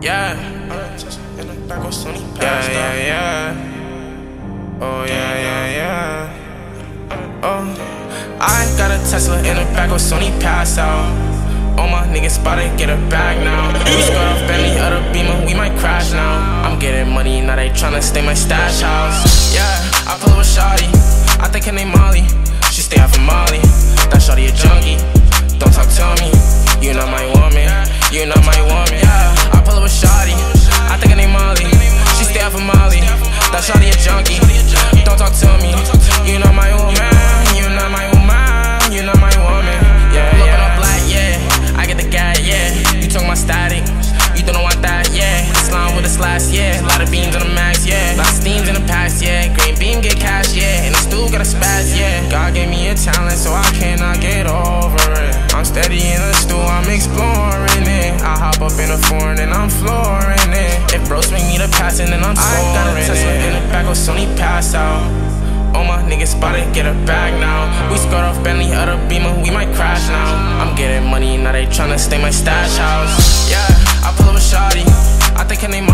Yeah. Yeah, yeah, yeah. Oh, yeah, yeah, yeah. Oh, I got a Tesla in the back of Sony pass out. All my niggas spotted, get a bag now. We skirt off Bentley, other Beamer, we might crash now. I'm getting money, now they tryna stay my stash house. Yeah, I pull up with Shawty, I think her name Molly. She stay out from Molly, that Shawty a. that Shawty a junkie. Don't talk to me, you know my woman, you know my woman, you know my woman. Yeah, yeah. Up black, yeah, I get the guy, yeah. You talk my static, you don't want that, yeah. Slime with a slash, yeah. A lot of beams on the max, yeah. A Lot of steams in the past, yeah. Green beam get cash, yeah. And the stool got a spaz, yeah. God gave me a talent, so I cannot get over it. I'm steady in the stool, I'm exploring. I hop up in a foreign and I'm flooring it. If bros make me the passing, then I'm scoring I got a Tesla in the back of Sony pass out. All my niggas spotted, get a bag now. We skirt off Bentley, other Beamer, we might crash now. I'm getting money, now they tryna stay my stash house. Yeah, I pull up a Shawty, I think her name